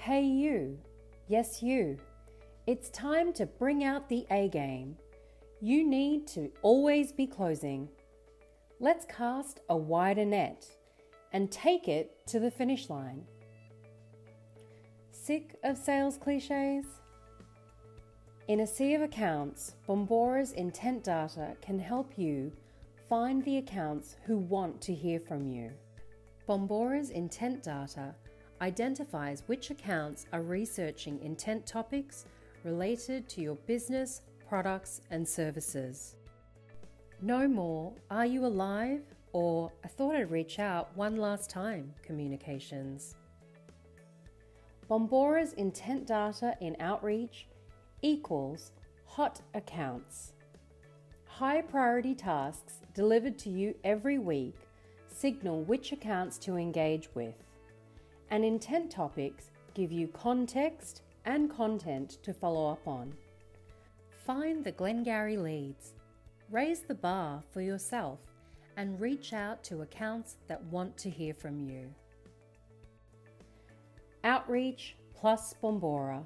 Hey, you. Yes, you. It's time to bring out the A game. You need to always be closing. Let's cast a wider net and take it to the finish line. Sick of sales cliches? In a sea of accounts, Bombora's intent data can help you find the accounts who want to hear from you. Bombora's intent data identifies which accounts are researching intent topics related to your business, products, and services. No more, are you alive? Or I thought I'd reach out one last time communications. Bombora's intent data in outreach equals hot accounts. High priority tasks delivered to you every week signal which accounts to engage with, and intent topics give you context and content to follow up on. Find the Glengarry leads, raise the bar for yourself, and reach out to accounts that want to hear from you. Outreach plus Bombora